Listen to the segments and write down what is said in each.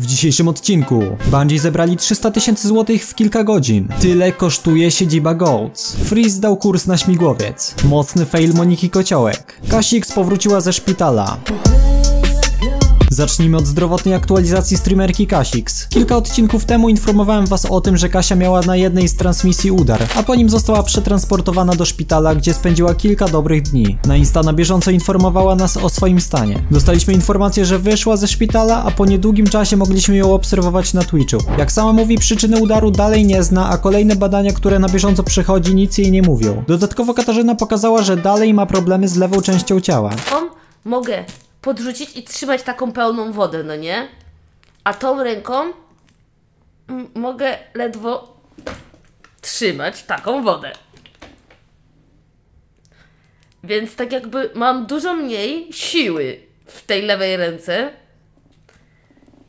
W dzisiejszym odcinku Bungie zebrali 300 tysięcy złotych w kilka godzin. Tyle kosztuje siedziba Goats. Freeze dał kurs na śmigłowiec. Mocny fail Moniki Kociołek. Kasix powróciła ze szpitala. Zacznijmy od zdrowotnej aktualizacji streamerki Kasix. Kilka odcinków temu informowałem was o tym, że Kasia miała na jednej z transmisji udar, a po nim została przetransportowana do szpitala, gdzie spędziła kilka dobrych dni. Na Insta na bieżąco informowała nas o swoim stanie. Dostaliśmy informację, że wyszła ze szpitala, a po niedługim czasie mogliśmy ją obserwować na Twitchu. Jak sama mówi, przyczyny udaru dalej nie zna, a kolejne badania, które na bieżąco przychodzi, nic jej nie mówią. Dodatkowo Katarzyna pokazała, że dalej ma problemy z lewą częścią ciała. mogę podrzucić i trzymać taką pełną wodę, no nie? A tą ręką mogę ledwo trzymać taką wodę. Więc tak jakby mam dużo mniej siły w tej lewej ręce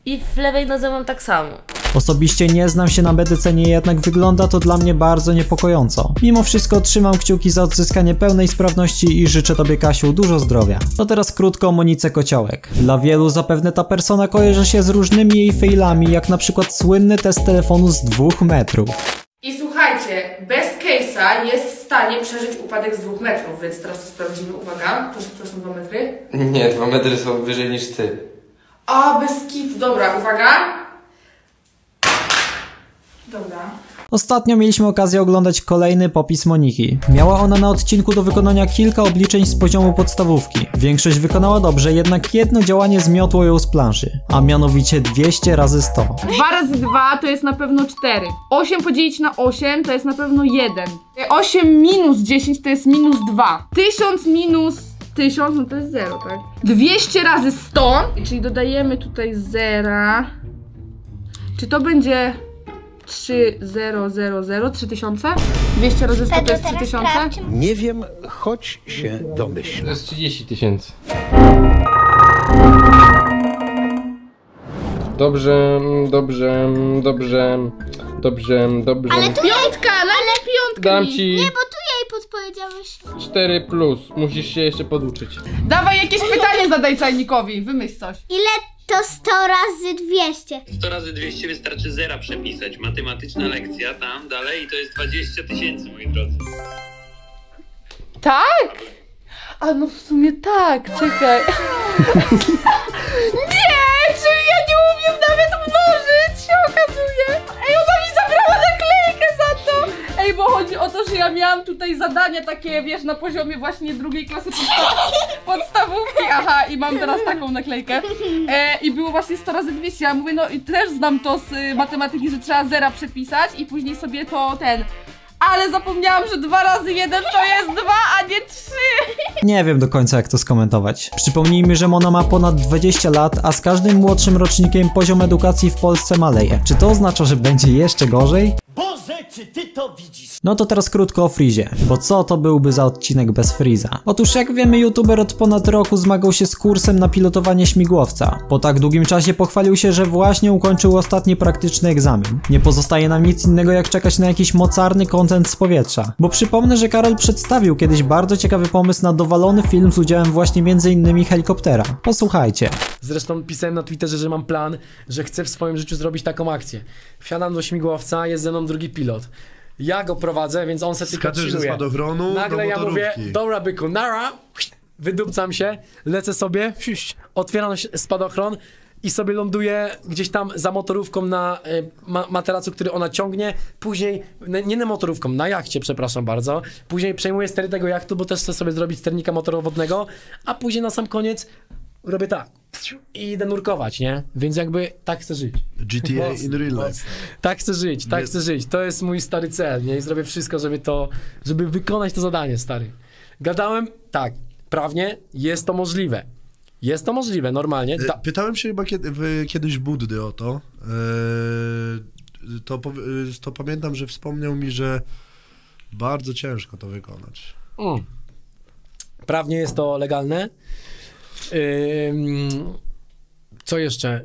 i w lewej nodze mam tak samo. Osobiście nie znam się na medycynie, jednak wygląda to dla mnie bardzo niepokojąco. Mimo wszystko trzymam kciuki za odzyskanie pełnej sprawności i życzę Tobie, Kasiu, dużo zdrowia. To teraz krótko o Monice Kociołek. Dla wielu zapewne ta persona kojarzy się z różnymi jej failami, jak na przykład słynny test telefonu z dwóch metrów. I słuchajcie, best case'a jest w stanie przeżyć upadek z dwóch metrów, więc teraz to sprawdzimy. Uwaga, to, to są dwa metry. Nie, dwa metry są wyżej niż ty. A, bez kit, dobra, uwaga. Dobra. Ostatnio mieliśmy okazję oglądać kolejny popis Moniki. Miała ona na odcinku do wykonania kilka obliczeń z poziomu podstawówki. Większość wykonała dobrze, jednak jedno działanie zmiotło ją z planszy, a mianowicie 200 razy 100. 2 razy 2 to jest na pewno 4. 8 podzielić na 8 to jest na pewno 1. 8 minus 10 to jest minus 2. 1000 minus 1000 no to jest 0, tak? 200 razy 100, czyli dodajemy tutaj 0. Czy to będzie 3, 0, 0, 0, 3000? 200 razy 100 to jest 3000? Nie wiem, choć się To domyślam. jest 30 tysięcy. Dobrze, dobrze, dobrze, dobrze, dobrze. Ale tu Piątka, ale piątka Dam mi. ci Nie, bo tu jej podpowiedziałeś. 4 plus. Musisz się jeszcze poduczyć. Dawaj jakieś pytanie zadaj czajnikowi, wymyśl coś. Ile to 100 razy 200? 100 razy 200 wystarczy zera przepisać. Matematyczna lekcja tam dalej i to jest 20 tysięcy, moi drodzy. Tak? A no w sumie tak, czekaj. ja miałam tutaj zadania takie, wiesz, na poziomie właśnie drugiej klasy podsta podstawówki. Aha, i mam teraz taką naklejkę. E, I było właśnie 100 razy 200. Ja mówię, no i też znam to z y, matematyki, że trzeba zera przepisać i później sobie to ten... Ale zapomniałam, że dwa razy jeden to jest dwa, a nie trzy. Nie wiem do końca jak to skomentować. Przypomnijmy, że Mona ma ponad 20 lat, a z każdym młodszym rocznikiem poziom edukacji w Polsce maleje. Czy to oznacza, że będzie jeszcze gorzej? Boże, czy ty to widzisz? No to teraz krótko o Freezie, bo co to byłby za odcinek bez Freeza? Otóż jak wiemy, youtuber od ponad roku zmagał się z kursem na pilotowanie śmigłowca. Po tak długim czasie pochwalił się, że właśnie ukończył ostatni praktyczny egzamin. Nie pozostaje nam nic innego jak czekać na jakiś mocarny content z powietrza. Bo przypomnę, że Karol przedstawił kiedyś bardzo ciekawy pomysł na dowalony film z udziałem właśnie m.in. helikoptera. Posłuchajcie. Zresztą pisałem na Twitterze, że mam plan, że chcę w swoim życiu zrobić taką akcję. Wsiadam do śmigłowca, jest ze mną drugi pilot. Ja go prowadzę, więc on se tylko Skaczesz ze spadochronu Nagle do ja mówię, dobra byku, nara, wydupcam się, lecę sobie, otwieram spadochron i sobie ląduję gdzieś tam za motorówką na y, ma materacu, który ona ciągnie. Później, nie na motorówką, na jachcie, przepraszam bardzo. Później przejmuję stery tego jachtu, bo też chcę sobie zrobić sternika motorowodnego, a później na sam koniec robię tak i idę nurkować, nie? Więc jakby tak chcę żyć. GTA in real life. Tak chcę żyć, tak chcę żyć. To jest mój stary cel, nie? I zrobię wszystko, żeby to, żeby wykonać to zadanie, stary. Gadałem, tak, prawnie jest to możliwe. Jest to możliwe, normalnie. E, Da, Pytałem się chyba kiedy, w, kiedyś Buddy o to. E, to, e, to pamiętam, że wspomniał mi, że bardzo ciężko to wykonać. mm. Prawnie jest to legalne. Co jeszcze?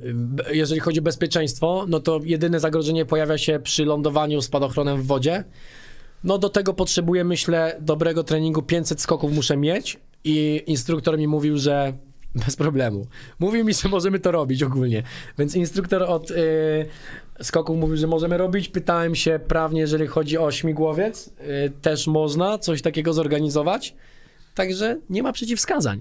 Jeżeli chodzi o bezpieczeństwo, no to jedyne zagrożenie pojawia się przy lądowaniu spadochronem w wodzie. No do tego potrzebuję, myślę, dobrego treningu. 500 skoków muszę mieć i instruktor mi mówił, że Bez problemu. Mówił mi, że możemy to robić ogólnie. Więc instruktor od yy, skoków mówił, że możemy robić. Pytałem się prawnie, jeżeli chodzi o śmigłowiec. Yy, też można coś takiego zorganizować. Także nie ma przeciwwskazań.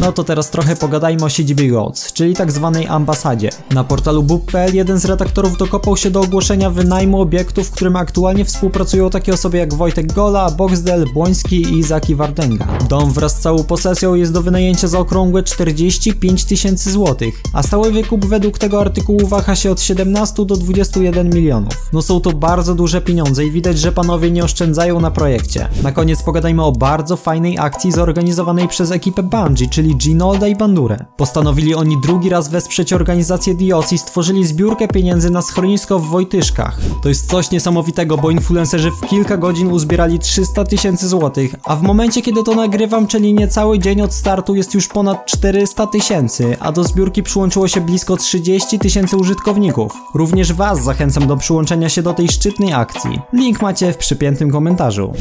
No to teraz trochę pogadajmy o siedzibie Goats, czyli tak zwanej ambasadzie. Na portalu bub.pl jeden z redaktorów dokopał się do ogłoszenia wynajmu obiektu, w którym aktualnie współpracują takie osoby jak Wojtek Gola, Boxdel, Błoński i Izaki Wardęga. Dom wraz z całą posesją jest do wynajęcia za okrągłe 45 tysięcy złotych, a stały wykup według tego artykułu waha się od 17 do 21 milionów. No są to bardzo duże pieniądze i widać, że panowie nie oszczędzają na projekcie. Na koniec pogadajmy o bardzo fajnej akcji zorganizowanej przez ekipę Bungie, czyli Ginolda i Bandurę. Postanowili oni drugi raz wesprzeć organizację Dios i stworzyli zbiórkę pieniędzy na schronisko w Wojtyszkach. To jest coś niesamowitego, bo influencerzy w kilka godzin uzbierali 300 tysięcy złotych, a w momencie kiedy to nagrywam, czyli niecały dzień od startu jest już ponad 400 tysięcy, a do zbiórki przyłączyło się blisko 30 tysięcy użytkowników. Również Was zachęcam do przyłączenia się do tej szczytnej akcji. Link macie w przypiętym komentarzu.